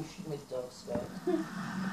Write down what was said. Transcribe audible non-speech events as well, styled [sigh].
ist Mittagswelt. [laughs]